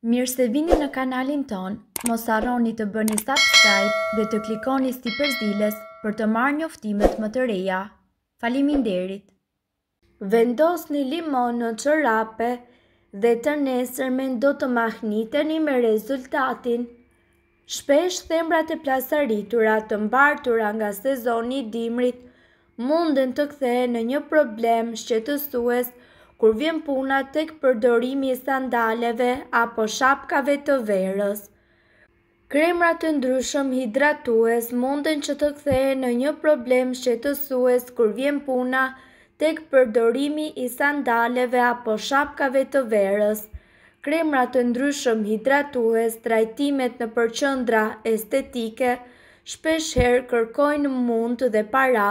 Mirë se vini në kanalin tonë, mos harroni të bëni subscribe dhe të klikoni sipër ziles për të marrë njoftimet më të reja. Faleminderit! Vendos një limon në çorape dhe të nesërmen do të mahniteni me rezultatin. Shpesh thembrat e plasaritura të mbartura nga sezoni i dimrit munden të kthehen në një problem shqetësues kur vjen puna tek përdorimi i sandaleve apo shapkave të verës. Kremrat e ndryshëm hidratues munden që të kthehen në një problem shqetësues kur vjen puna tek përdorimi i sandaleve apo shapkave të verës. Kremra të ndryshëm hidratues, trajtimet nëpër qendra estetike shpeshherë kërkojnë mund dhe para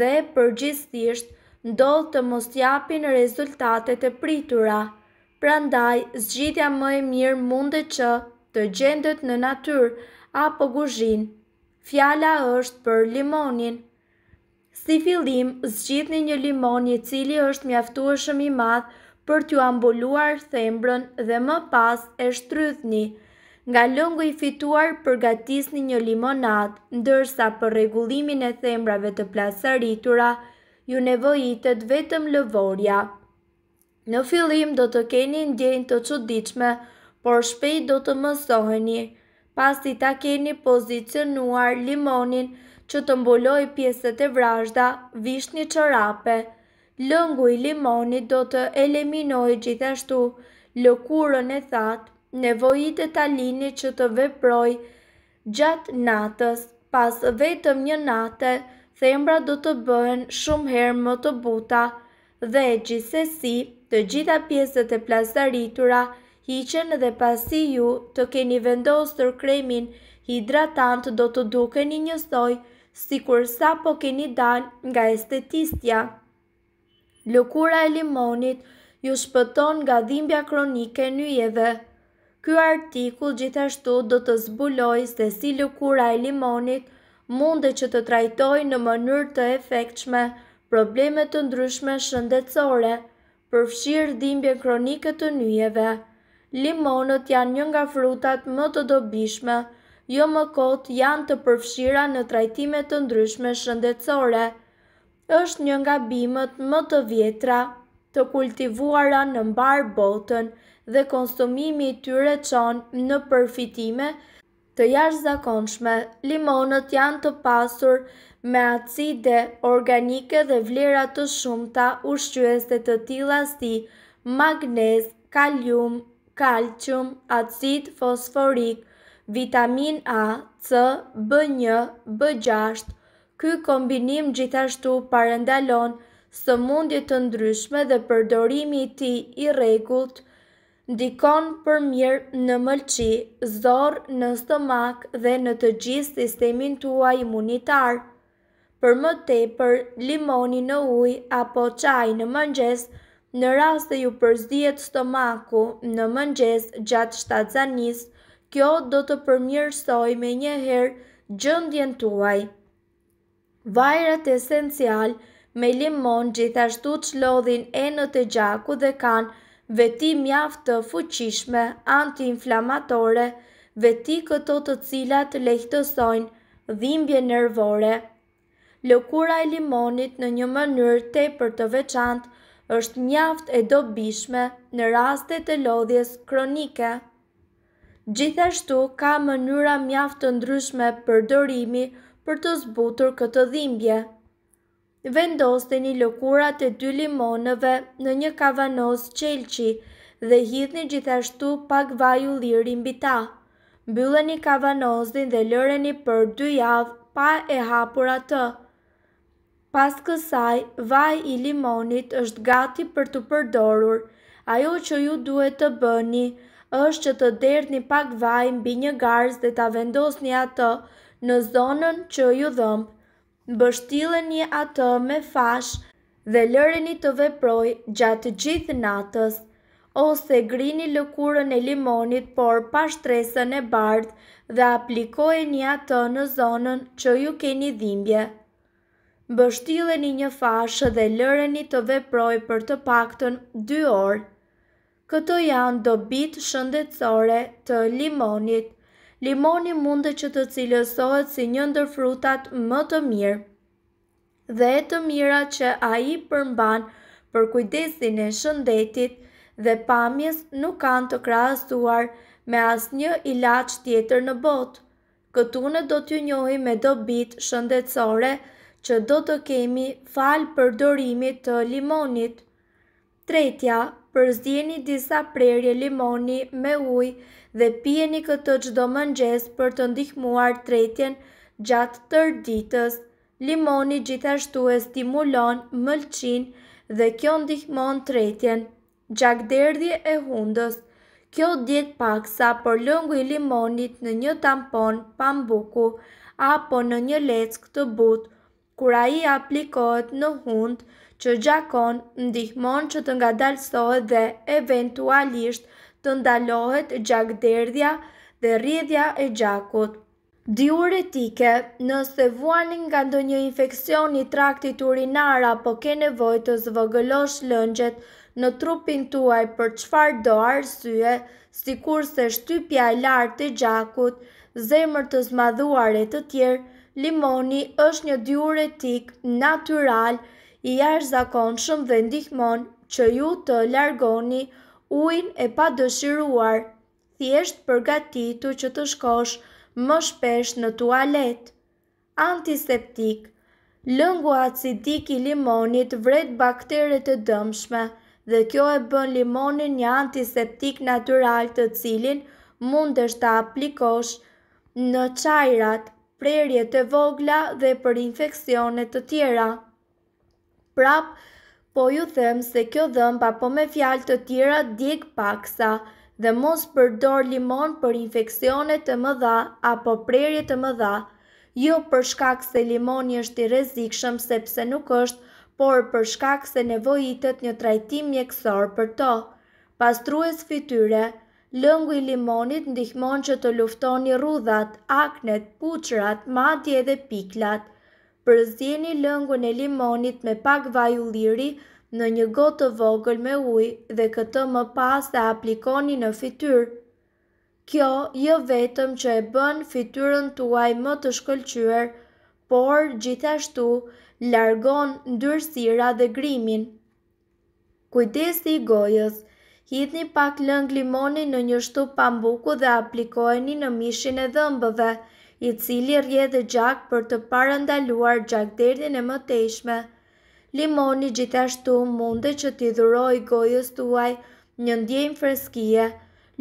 dhe përgjithësisht ndodh të mos japin rezultatet e pritura. Prandaj zgjidhja më e mirë mundet që të gjendet në natyrë apo guzhinë. Fjala është për limonin. Si fillim, zgjidhni një limon i cili është mjaftueshëm i madh për t'jua mbuluar thembrën dhe më pas e shtrydhni. Nga lëngu i fituar përgatisni një limonatë, ndërsa për rregullimin e thembrave të plasaritura ju nevojitet vetëm lëvorja. Në fillim do të keni ndjenjë të çuditshme, por shpejt do të mësoheni, pasi ta keni pozicionuar limonin që të mbulojë pjesët e vrazhda, vishni çorape. Lëngu i limonit do të eliminojë gjithashtu lëkurën e thatë, nevojitet ta lini që të veprojë Gjatë natës, pas vetëm një nate, thembrat do të bëhen shumë herë më të buta dhe, gjithsesi, të gjitha pjesët e plasaritura hiqen dhe pasi ju të keni vendosur kremin hidratant do të duken njësoj sikur sapo keni dalë nga estetistja. Lëkura e limonit ju shpëton nga dhimbja kronike e nyjeve. Ky artikull gjithashtu do të zbulojë se si lëkura e limonit mundet që të trajtojë në mënyrë të efektshme probleme të ndryshme shëndetësore, përfshirë dhimbjen kronike të nyjeve. Limonët janë një nga frutat më të dobishme, jo më kot janë të përfshira në trajtime të ndryshme shëndetësore, Është një nga bimët më të vjetra të kultivuara në mbarë botën dhe konsumimi i tyre çon në përfitime të jashtëzakonshme. Limonët janë të pasur me acide organike dhe vlera të shumta ushqyese të tilla si magnez, kalium, kalcium, acid fosforik, vitaminë A, C, B një, B gjashtë, Ky kombinim gjithashtu parandalon sëmundje të ndryshme dhe përdorimi i tij i rregullt ndikon për mirë në mëlçi, zorrë, në stomak dhe në të gjithë sistemin tuaj imunitar. Për më tepër, limoni në ujë apo çaj në mëngjes Në rast se ju përzihet stomaku në mëngjes gjatë shtatzanisë, kjo do të përmirësojë menjëherë gjendjen tuaj. Vajrat esencialë me limon gjithashtu çlodhin enët e gjakut dhe kanë veti mjaft të fuqishme antiinflamatore, veti këto të cilat lehtësojnë dhimbjen nervore. Lëkura e limonit në një mënyrë tepër të veçantë është mjaft e dobishme në rastet e lodhjes kronike. Gjithashtu ka mënyra mjaft të ndryshme përdorimi për të zbutur këtë dhimbje. Vendoseni lëkurat e dy limonëve në një kavanoz qelqi dhe hidhni gjithashtu pak vaj ulliri mbi ta. Mbylleni kavanozin dhe lëreni për dy javë pa e hapur atë. Pas kësaj, vaji i limonit është gati për t'u përdorur. Ajo që ju duhet të bëni është që të derdhni pak vaj mbi një garzë dhe ta vendosni atë në zonën që ju dhëmb. Mbështilleni atë me fashë dhe lëreni të veprojë gjatë gjithë natës. Ose grini lëkurën e limonit por pa shtresën e bardhë dhe aplikojeni atë në zonën që ju keni dhimbje. Mbështilleni një fashë dhe lëreni të veprojë për të paktën dy orë. Këto janë dobitë shëndetësore të limonit. Limoni mundet që të cilësohet si një ndër frutat më të mirë dhe të mirat që ai përmban për kujdesin e shëndetit dhe pamjes nuk kanë të krahasuar me asnjë ilaç tjetër në botë. Këtu ne do t'ju njohim me dobitë shëndetësore që do të kemi falë përdorimit të limonit. Tretja, Përzieni disa prerje limoni me ujë dhe pijeni këtë çdo mëngjes për të ndihmuar tretjen gjatë tërë ditës. Limoni gjithashtu e stimulon mëlçinë dhe kjo ndihmon tretjen. Gjakderdhje e hundës, Kjo djeg paksa por lëngu i limonit në një tampon pambuku apo në një leckë të butë Kur ai aplikohet në hundë që gjakon, ndihmon që të ngadalësohet dhe eventualisht të ndalohet gjakderdhja dhe rrjedhja e gjakut. Diuretike, Nëse vuani nga ndonjë infeksion i traktit urinar apo ke nevojë të zvogëlosh lëngjet në trupin tuaj për çfarëdo arsye, sikurse shtypja e lartë e gjakut, Zemër të zmadhuar e të tjerë, limoni është një diuretik natyral i jashtëzakonshëm dhe ndihmon që ju të largoni ujnë e padëshiruar. Thjesht përgatitu që të shkosh më shpesh në tualet. antiseptik, lëngu acidik i limonit vret baktere të dëmshme dhe kjo e bën limonin një antiseptik natyral të cilin mundesh ta aplikosh në çajrat, prerje të vogla dhe për infeksione të tjera. Prapë po ju them se kjo dhëmb apo me fjalë të tjera djeg paksa dhe mos përdor limon për infeksione të mëdha apo prerje të mëdha, jo për shkak se limoni është i rrezikshëm sepse nuk është, por për shkak se nevojitet një trajtim mjekësor për to. Pastrues fytyre, Lëngu i limonit ndihmon që të luftoni rrudhat, aknet, puçrat, madje edhe piklat. Përzieni lëngun e limonit me pak vaj ulliri në një gotë të vogël me ujë dhe këtë më pas e aplikoni në fytyrë. Kjo jo vetëm që e bën fytyrën tuaj më të shkëlqyer, por gjithashtu largon ndyrësira dhe grimin. Kujdesi i gojës, Hidhni pak lëng limoni në një shtupë pambuku dhe aplikojeni në mishin e dhëmbëve, i cili rrjedh gjak për të parandaluar gjakderdhjen e mëtejshme. Limoni gjithashtu mundet që t'i dhurojë gojës tuaj një ndjenjë freskie,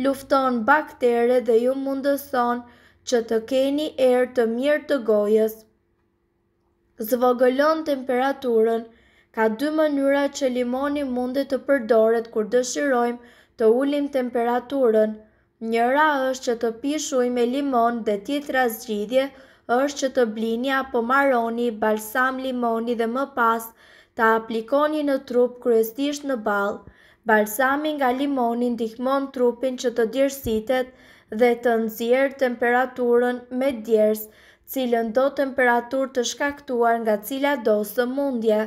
lufton baktere dhe ju mundëson që të keni erë të mirë të gojës. zvogëlon temperaturën. Ka dy mënyra që limoni mund të përdoret kur dëshirojmë të ulim temperaturën. Njëra është që të pish ujë me limon dhe tjetra zgjidhje është që të blini apo maroni balsam limoni dhe më pas ta aplikoni në trup kryesisht në ballë. Balsami nga limoni ndihmon trupin që të djersitet dhe të nxjerrë temperaturën me djersë Cilëndo temperaturë të shkaktuar nga cilado sëmundje.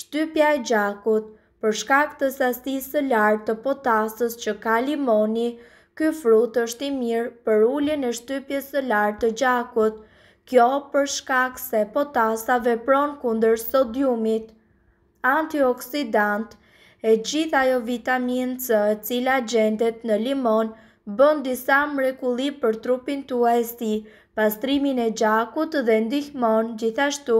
Shtypja e gjakut, Për shkak të sasisë së lartë të potasës që ka limoni, ky frut është i mirë për uljen e shtypjes së lartë të gjakut. Kjo për shkak se potasa vepron kundër sodiumit. Antioksidantë, E gjithë ajo vitaminë C e cila gjendet në limon bën disa mrekulli për trupin tuaj si pastrimin e gjakut dhe ndihmon gjithashtu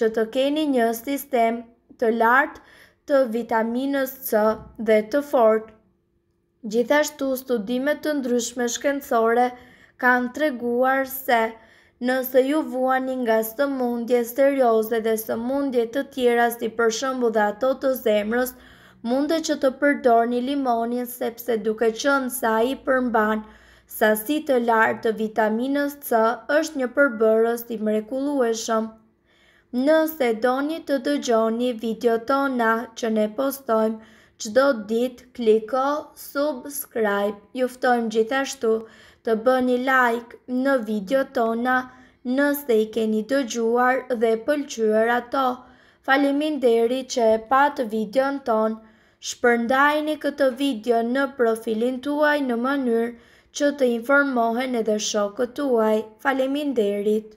që të keni një sistem të lartë të vitaminës C dhe të fortë. Gjithashtu studime të ndryshme shkencore kanë treguar se nëse ju vuani nga sëmundje serioze dhe sëmundje të tjera si për shembull dhe ato të zemrës, mundet që të përdorni limonin sepse duke qenë se ai përmban sasi të lartë të vitaminës C është një përbërës i mrekullueshëm. Nëse doni të dëgjoni videot tona që ne postojmë çdo ditë, kliko Subscribe. Ju ftojmë gjithashtu të bëni like në videot tona nëse i keni dëgjuar dhe pëlqyer ato. Faleminderit që e patë videon tonë. Shpërndajni këtë video në profilin tuaj në mënyrë që të informohen edhe shokët tuaj. Faleminderit!